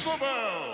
Isabel.